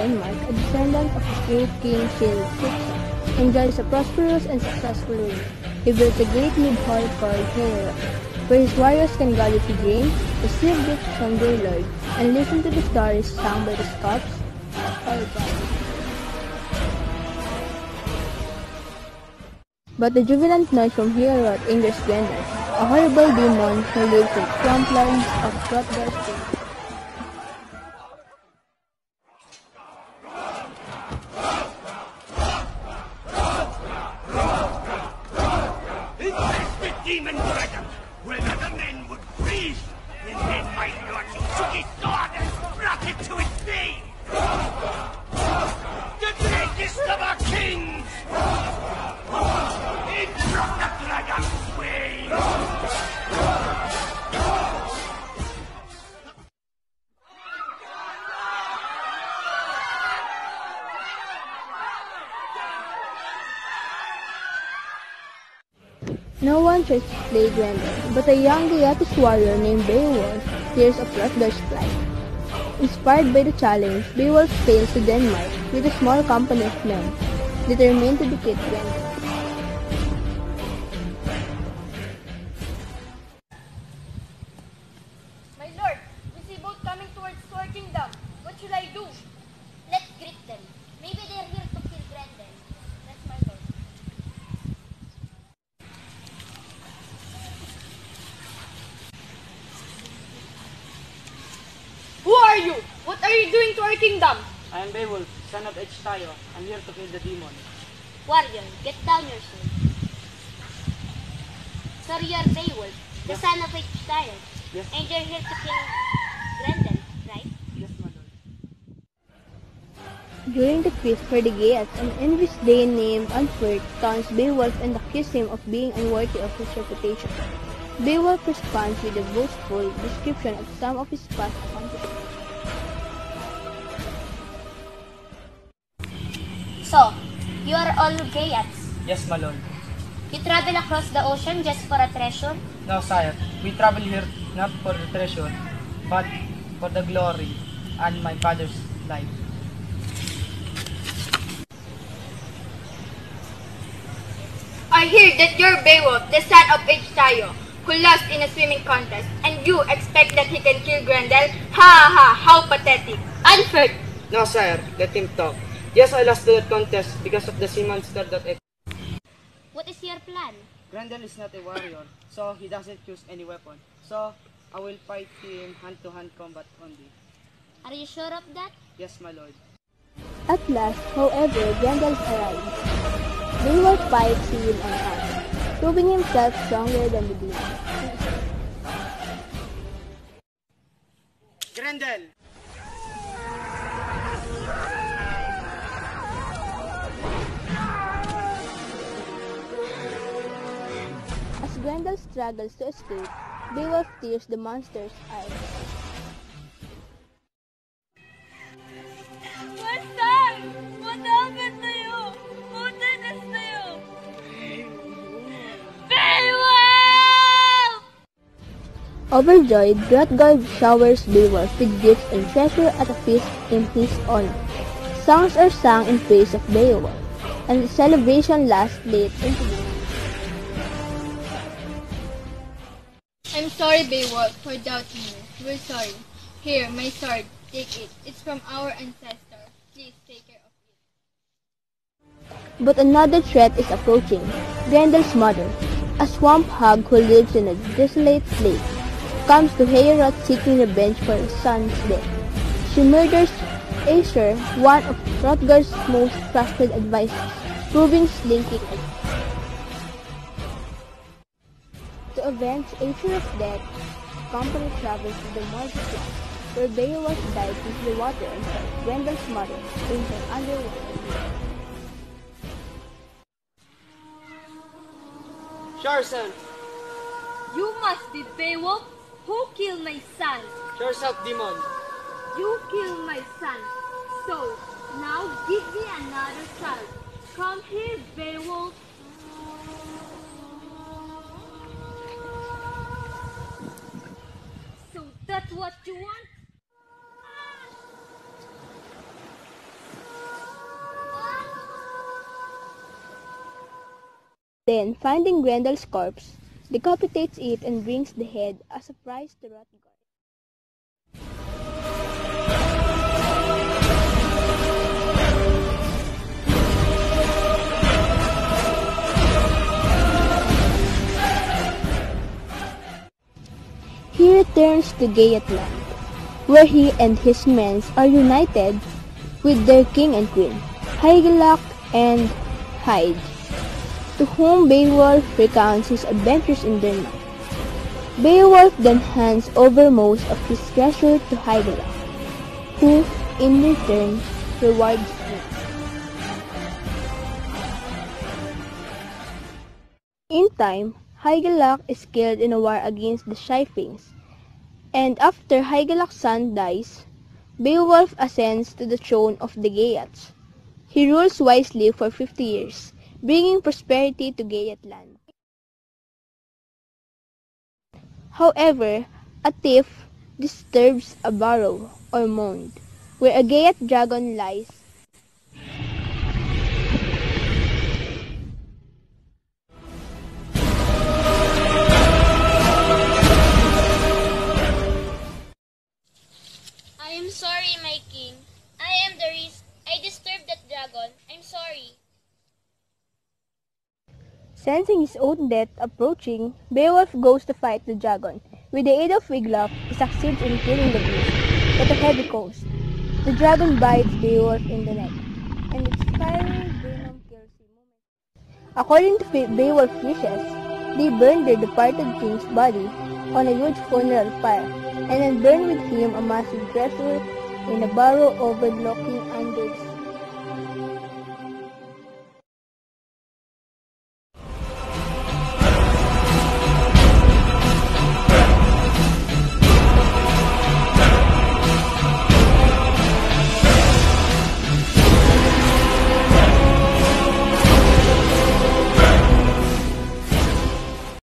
Denmark, a descendant of the great king Sihtric, enjoys a prosperous and successful reign. He built a great mid hall called Heorot, where his warriors can gather to drink, receive gifts from their lord, and listen to the stories sung by the Scots or But the jubilant noise from Heorot angers Grendel, a horrible demon who lives in swamplands of Hrothgar's kingdom. demon dragon, whether the men would breathe, and then my lord his sword and brought it to its bay. No one tries to slay Grendel, but a young Geatish warrior named Beowulf hears of Hrothgar's plight. Inspired by the challenge, Beowulf sails to Denmark with a small company of men, determined to defeat Grendel. Are you doing to our kingdom? I am Beowulf, son of Ecgtheow. I'm here to kill the demon. Warrior, get down your sword. So you're Beowulf, the son of Ecgtheow. Yes. And you're here to kill Grendel, right? Yes, my lord. During the feast for the Geats, an envious Dane named Unferth taunts Beowulf and accuses him of being unworthy of his reputation. Beowulf responds with a boastful description of some of his past accomplishments. So, you are all Geats. Yes, my lord. You travel across the ocean just for a treasure? No, sire. We travel here not for the treasure, but for the glory and my father's life. I hear that you're Beowulf, the son of Ecgtheow, who lost in a swimming contest, and you expect that he can kill Grendel? Ha ha ha, how pathetic. Unfair. No, sire. Let him talk. Yes, I lost the contest because of the sea monster that ate. What is your plan? Grendel is not a warrior, so he doesn't use any weapon. So, I will fight him hand-to-hand combat only. Are you sure of that? Yes, my lord. At last, however, Grendel arrives. Beowulf fights him on hand, proving himself stronger than the demon. Grendel! Grendel struggles to escape, Beowulf tears the monster's eyes. Master! What happened to you? Who did this to? Beowulf! Overjoyed, Hrothgar showers Beowulf with gifts and treasure at a feast in his honor. Songs are sung in praise of Beowulf, and the celebration lasts late into the night. Sorry, Beowulf, for doubting you. We're sorry. Here, my sword. Take it. It's from our ancestor. Please take care of it. But another threat is approaching. Grendel's mother, a swamp hog who lives in a desolate place, comes to Heorot seeking revenge for her son's death. She murders Aeschere, one of Hrothgar's most trusted advisors, proving Slinky avenge Aeschere's death, company travels to the Morgul where Beowulf dives into the water and finds Grendel's mother in her underwater. Sharson! You must be Beowulf. Who killed my son? Show yourself, demon! You killed my son. So, now give me another child. Come here, Beowulf. what you want? Then, finding Grendel's corpse, decapitates it and brings the head as a prize to Hrothgar. Returns to Geatland, where he and his men are united with their king and queen, Hygelac and Hygd, to whom Beowulf recounts his adventures in Denmark. Beowulf then hands over most of his treasure to Hygelac, who, in return, rewards him. In time, Hygelac is killed in a war against the Scythians, and after Hygelac's son dies, Beowulf ascends to the throne of the Geats. He rules wisely for 50 years, bringing prosperity to Geatland. However, a thief disturbs a burrow or mound where a Geat dragon lies Sensing his own death approaching, Beowulf goes to fight the dragon. With the aid of Wiglaf, he succeeds in killing the beast, at a heavy cost. The dragon bites Beowulf in the neck, and its fiery venom kills him. According to Be- Beowulf's wishes, they burn the departed king's body on a huge funeral pyre, and then burn with him a massive treasure in a burrow overlooking under